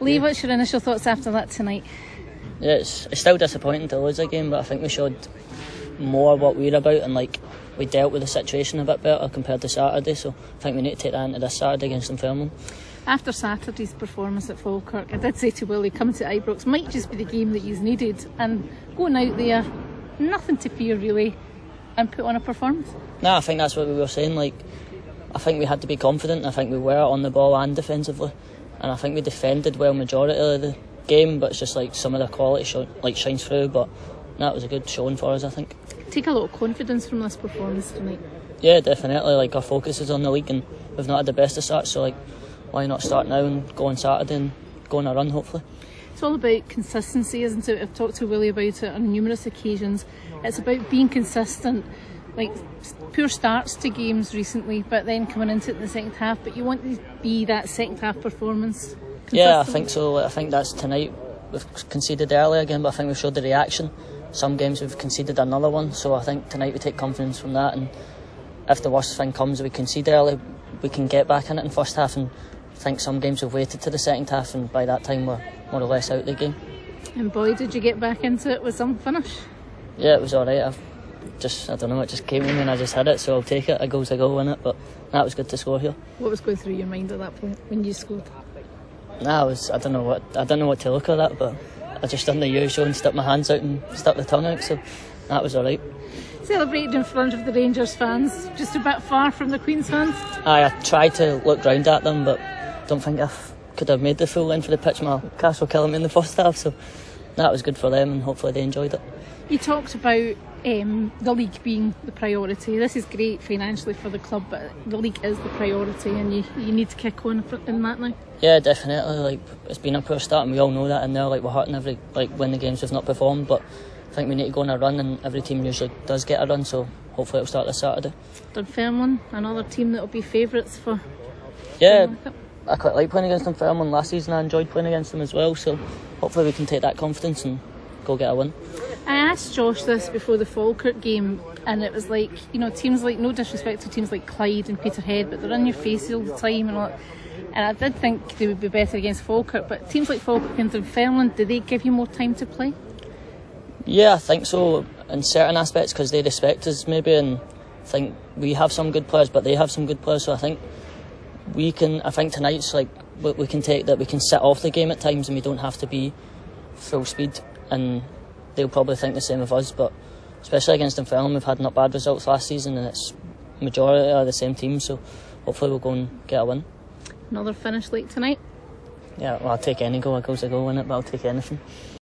Lee, what's your initial thoughts after that tonight? Yeah, it's, it's still disappointing to lose a game, but I think we showed more what we're about and like we dealt with the situation a bit better compared to Saturday. So I think we need to take that into this Saturday against Dunfermline. After Saturday's performance at Falkirk, I did say to Willie, coming to Ibrox might just be the game that he's needed, and going out there, nothing to fear really, and put on a performance. No, I think that's what we were saying. Like, I think we had to be confident. I think we were on the ball and defensively, and I think we defended well majority of the game. But it's just like some of the quality show, like shines through. But that was a good showing for us, I think. Take a lot of confidence from this performance tonight. Yeah, definitely. Like our focus is on the league, and we've not had the best of starts. So like, why not start now and go on Saturday and go on a run, hopefully. It's all about consistency, isn't it? I've talked to Willie about it on numerous occasions. It's about being consistent. Like poor starts to games recently, but then coming into it in the second half. But you want to be that second half performance. Yeah, I think so. I think that's tonight. We've conceded early again, but I think we've showed the reaction. Some games we've conceded another one, so I think tonight we take confidence from that. And if the worst thing comes, we concede early, we can get back in it in first half and I think some games we've waited to the second half, and by that time we're more or less out of the game. And boy, did you get back into it with some finish? Yeah, it was all right. I've just I don't know, it just came in and I just had it, so I'll take it. A goal's a goal in it, but that was good to score here. What was going through your mind at that point when you scored? Nah, I was I don't know what I don't know what to look at that, but I just done the usual and stuck my hands out and stuck the tongue out, so that was all right. Celebrated in front of the Rangers fans, just a bit far from the Queen's fans. Aye, I tried to look round at them, but don't think I could have made the full length of the pitch. My cast were killing me in the first half, so that was good for them, and hopefully they enjoyed it. You talked about um, the league being the priority. This is great financially for the club, but the league is the priority, and you, you need to kick on in that now. Yeah, definitely. Like it's been a poor start, and we all know that. And now, like we're hurting every like when the games we've not performed, but I think we need to go on a run, and every team usually does get a run. So hopefully it'll start this Saturday. Dunfermline, another team that will be favourites for. Yeah. I quite like playing against them. Fairmont last season. I enjoyed playing against them as well. So hopefully we can take that confidence and go get a win. I asked Josh this before the Falkirk game, and it was like, you know, teams like, no disrespect to teams like Clyde and Peterhead, but they're in your face all the time and all. And I did think they would be better against Falkirk, but teams like Falkirk and Dunfermline, do they give you more time to play? Yeah, I think so in certain aspects because they respect us maybe, and I think we have some good players, but they have some good players. So I think we can. I think tonight's like we can take that we can sit off the game at times and we don't have to be full speed. And they'll probably think the same of us. But especially against Dunfermline, we've had not bad results last season, and it's majority are the same team. So hopefully we'll go and get a win. Another finish late tonight. Yeah, well, I'll take any goal. A goal's a goal in it, but I'll take anything.